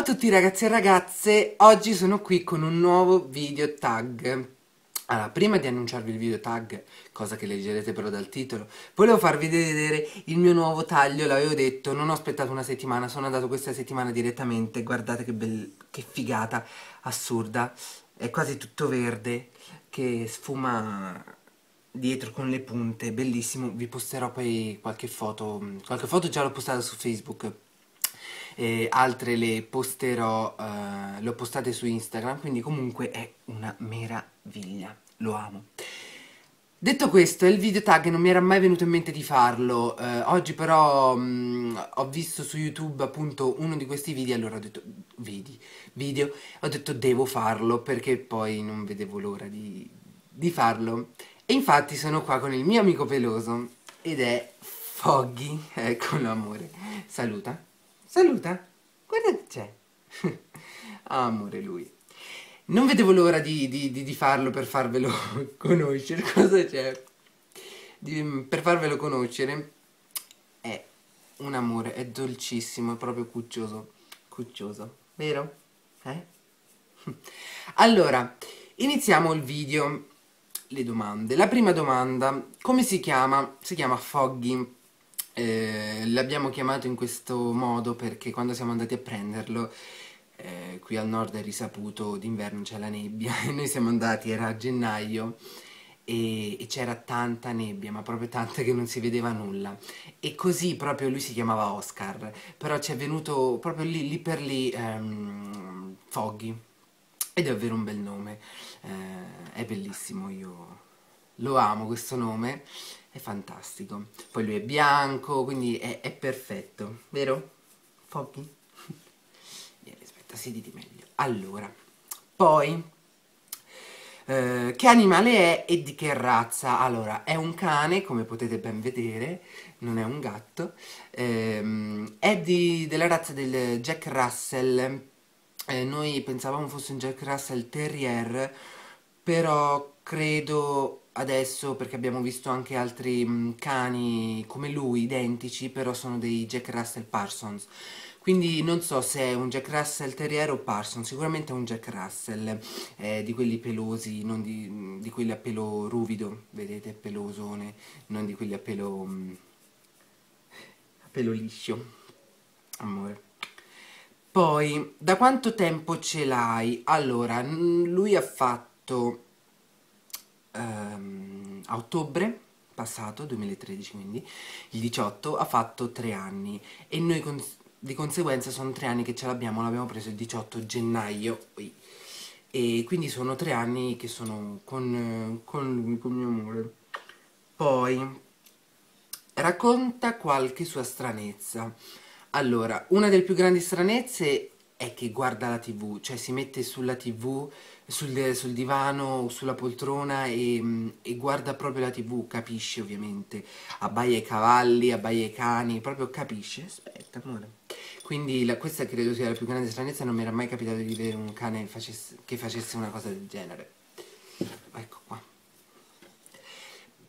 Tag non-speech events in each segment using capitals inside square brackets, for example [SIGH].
Ciao a tutti ragazzi e ragazze, oggi sono qui con un nuovo video tag. Allora, prima di annunciarvi il video tag, cosa che leggerete però dal titolo, volevo farvi vedere il mio nuovo taglio, l'avevo detto, non ho aspettato una settimana, sono andato questa settimana direttamente, guardate che, bel... che figata, assurda, è quasi tutto verde, che sfuma dietro con le punte, bellissimo, vi posterò poi qualche foto, qualche foto già l'ho postata su Facebook, e altre le posterò, uh, le ho postate su Instagram, quindi comunque è una meraviglia, lo amo. Detto questo, il video tag non mi era mai venuto in mente di farlo, uh, oggi però um, ho visto su YouTube appunto uno di questi video, allora ho detto, vedi, video, ho detto devo farlo perché poi non vedevo l'ora di, di farlo. E infatti sono qua con il mio amico peloso ed è Foggy, [LAUGHS] eccolo amore, saluta. Saluta. Guarda che c'è. [LAUGHS] ah, amore lui. Non vedevo l'ora di, di, di, di, farlo per farvelo [LAUGHS] conoscere. Cosa c'è? per farvelo conoscere. È un amore, è dolcissimo, è proprio cuccioso. Cuccioso, vero? Eh? [LAUGHS] allora, iniziamo il video. Le domande. La prima domanda, come si chiama? Si chiama Foggy eh, l'abbiamo chiamato in questo modo perché quando siamo andati a prenderlo eh, qui al nord è risaputo d'inverno c'è la nebbia [LAUGHS] e noi siamo andati, era a gennaio e, e c'era tanta nebbia, ma proprio tanta che non si vedeva nulla. E così proprio lui si chiamava Oscar, però ci è venuto proprio lì, lì per lì um, Foggy. Ed è davvero un bel nome, eh, è bellissimo, io lo amo questo nome è fantastico. Poi lui è bianco, quindi è, è perfetto, vero? Foggy? [LAUGHS] Vieni, aspetta, sediti meglio. Allora, poi, eh, che animale è e di che razza? Allora, è un cane, come potete ben vedere, non è un gatto, ehm, è di, della razza del Jack Russell, eh, noi pensavamo fosse un Jack Russell Terrier, però credo adesso perché abbiamo visto anche altri mh, mm, cani come lui, identici, però sono dei Jack Russell Parsons. Quindi non so se è un Jack Russell Terrier o Parsons, sicuramente è un Jack Russell, eh, di quelli pelosi, non di, di, quelli a pelo ruvido, vedete, pelosone, non di quelli a pelo, mh, mm, a pelo liscio, amore. Poi, da quanto tempo ce l'hai? Allora, lui ha fatto ehm, a ottobre passato, 2013 quindi, il 18, ha fatto tre anni e noi con, di conseguenza sono tre anni che ce l'abbiamo, l'abbiamo preso il 18 gennaio e quindi sono tre anni che sono con, con, con mio amore. Poi, racconta qualche sua stranezza. Allora, una delle più grandi stranezze è che guarda la tv, cioè si mette sulla tv, sul, sul divano o sulla poltrona e, e, guarda proprio la tv, capisce ovviamente, abbaia i cavalli, abbaia i cani, proprio capisce, aspetta amore. Quindi la, questa credo sia la più grande stranezza, non mi era mai capitato di vedere un cane facesse, che facesse una cosa del genere. Ecco qua.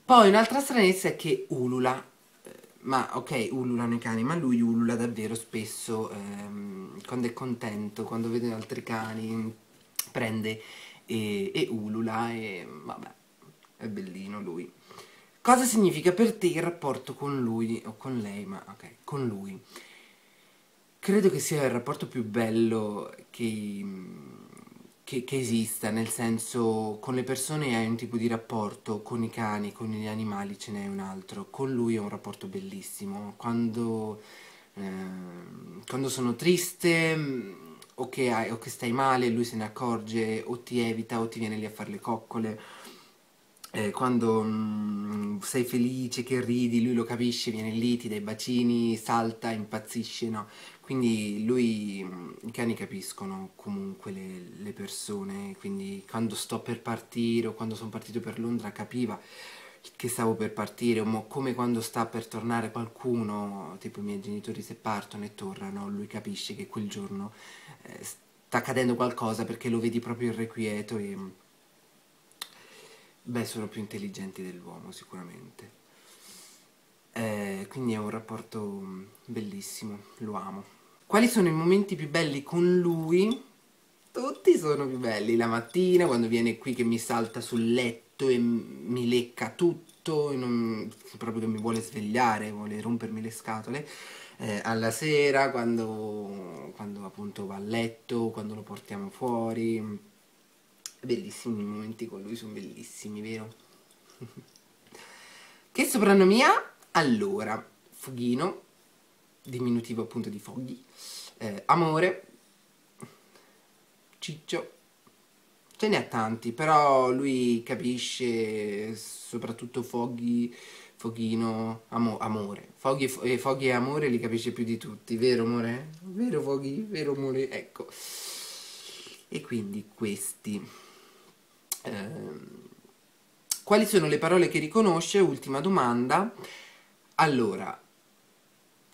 Poi un'altra stranezza è che ulula, ma ok, ululano i cani, ma lui ulula davvero spesso ehm, quando è contento, quando vede altri cani, prende e, e ulula e vabbè, è bellino lui. Cosa significa per te il rapporto con lui, o con lei, ma ok, con lui? Credo che sia il rapporto più bello che che, che, esista, nel senso con le persone hai un tipo di rapporto, con i cani, con gli animali ce n'è un altro, con lui è un rapporto bellissimo, quando, eh, quando sono triste mm, o che, hai, o che stai male lui se ne accorge o ti evita o ti viene lì a fare le coccole, eh, quando mm, sei felice, che ridi, lui lo capisce, viene lì, ti dà i bacini, salta, impazzisce, no? Quindi lui, i cani capiscono comunque le, le persone, quindi quando sto per partire o quando sono partito per Londra capiva che stavo per partire, o come quando sta per tornare qualcuno, tipo i miei genitori se partono e tornano, lui capisce che quel giorno eh, sta accadendo qualcosa perché lo vedi proprio irrequieto e... Beh, sono più intelligenti dell'uomo sicuramente. Eh, quindi è un rapporto mm, bellissimo, lo amo. Quali sono i momenti più belli con lui? Tutti sono più belli, la mattina quando viene qui che mi salta sul letto e mi lecca tutto, non, proprio che mi vuole svegliare, vuole rompermi le scatole, eh, alla sera quando, quando appunto va a letto, quando lo portiamo fuori, bellissimi i momenti con lui, sono bellissimi, vero? [LAUGHS] che soprannomia? Allora, Foghino, diminutivo appunto di Foghi, eh, Amore, Ciccio, ce ne ha tanti, però lui capisce soprattutto Foghi, Foghino, amo, Amore. Foghi e, Foghi e Amore li capisce più di tutti, vero amore? Vero Foghi? Vero amore? Ecco. E quindi questi. Ehm, quali sono le parole che riconosce? Ultima domanda. Allora,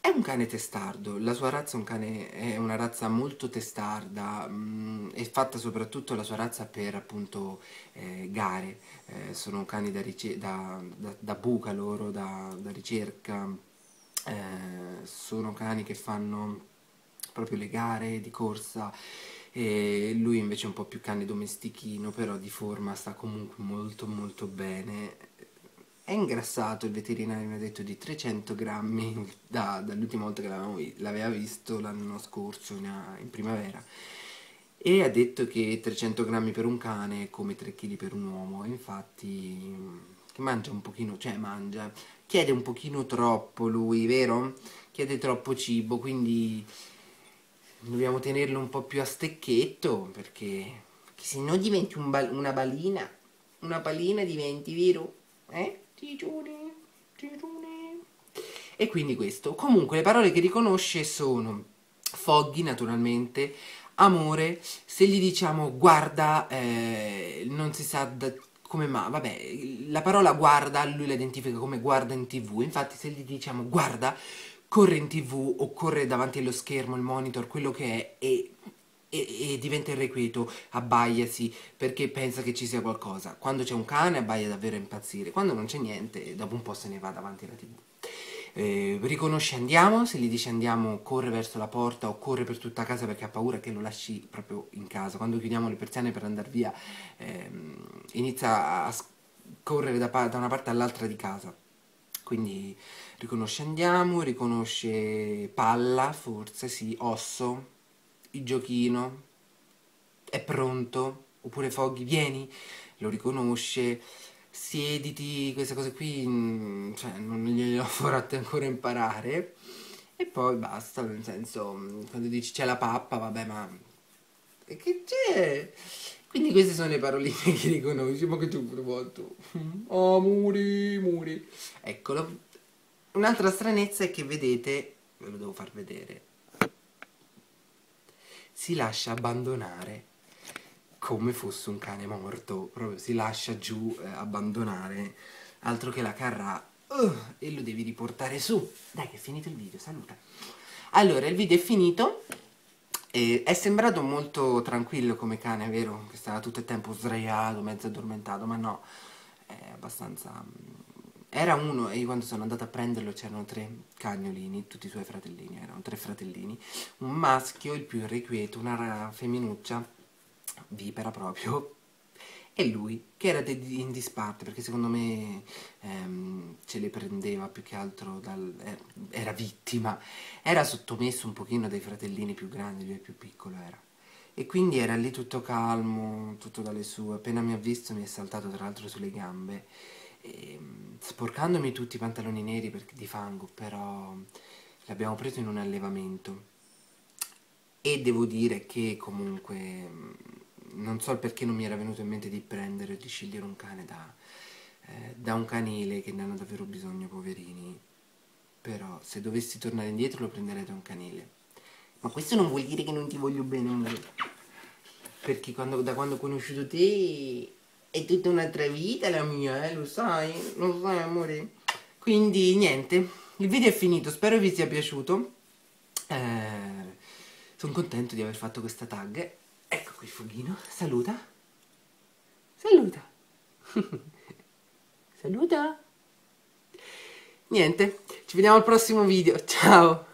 è un cane testardo, la sua razza è, un cane, è una razza molto testarda, mh, mm, è fatta soprattutto la sua razza per appunto eh, gare, eh, sono cani da, da, da, da buca loro, da, ricerca, eh, sono cani che fanno proprio le gare di corsa. E lui invece è un po' più cane domestichino, però di forma sta comunque molto molto bene. È ingrassato, il veterinario mi ha detto di 300 grammi [LAUGHS] da, dall'ultima volta che l'aveva visto l'anno scorso, in, in primavera e ha detto che 300 grammi per un cane è come 3 kg per un uomo infatti mangia un pochino, cioè mangia, chiede un pochino troppo lui, vero? Chiede troppo cibo, quindi dobbiamo tenerlo un po' più a stecchetto perché, perché se no diventi un bal una balina una palina diventi, vero? Eh? Tigione, tigione. E quindi questo. Comunque le parole che riconosce sono foggy naturalmente, amore, se gli diciamo guarda, eh, non si sa da, come ma, vabbè, la parola guarda lui la identifica come guarda in tv, infatti se gli diciamo guarda corre in tv o corre davanti allo schermo, il monitor, quello che è e, e, e diventa irrequieto, abbaiasi perché pensa che ci sia qualcosa. Quando c'è un cane abbaia davvero a impazzire, quando non c'è niente dopo un po' se ne va davanti alla tv. Eh, riconosce andiamo, se gli dice andiamo corre verso la porta o corre per tutta casa perché ha paura che lo lasci proprio in casa. Quando chiudiamo le persiane per andare via ehm, inizia a correre da, da una parte all'altra di casa quindi riconosce andiamo, riconosce palla, forse sì, osso, il giochino, è pronto, oppure Foggy, vieni, lo riconosce, siediti, queste cose qui, mm, cioè non gliele ho [LAUGHS] ancora imparare, e poi basta, nel senso, mm, quando dici c'è la pappa, vabbè, ma che c'è? Quindi queste sono le paroline [LAUGHS] che riconosci, ma che tu hai provato? Oh, muri, muri. Eccolo. Un'altra stranezza è che vedete, ve lo devo far vedere, si lascia abbandonare come fosse un cane morto, proprio si lascia giù, eh, abbandonare, altro che la carra, uh, e lo devi riportare su. Dai che è finito il video, saluta. Allora, il video è finito. E è sembrato molto tranquillo come cane, vero? Che stava tutto il tempo sdraiato, mezzo addormentato, ma no, è abbastanza... Era uno, e io quando sono andata a prenderlo c'erano tre cagnolini, tutti i suoi fratellini, erano tre fratellini, un maschio, il più irrequieto, una femminuccia, vipera proprio, e lui che era in disparte perché secondo me ehm, ce le prendeva più che altro dal, eh, era vittima. Era sottomesso un pochino dai fratellini più grandi lui è più piccolo era. E quindi era lì tutto calmo tutto dalle sue. Appena mi ha visto mi è saltato tra l'altro sulle gambe e, ehm, sporcandomi tutti i pantaloni neri perché, di fango però l'abbiamo preso in un allevamento e devo dire che comunque non so perché non mi era venuto in mente di prendere di scegliere un cane da, eh, da un canile che ne hanno davvero bisogno, poverini. Però se dovessi tornare indietro lo prenderei da un canile. Ma questo non vuol dire che non ti voglio bene, amore. Perché quando, da quando ho conosciuto te è tutta un'altra vita la mia, eh, lo sai? Lo sai, amore? Quindi, niente, il video è finito, spero vi sia piaciuto. Eh, sono contento di aver fatto questa tag Ecco qui Foghino, saluta. Saluta. [LAUGHS] saluta. Niente, ci vediamo al prossimo video. Ciao.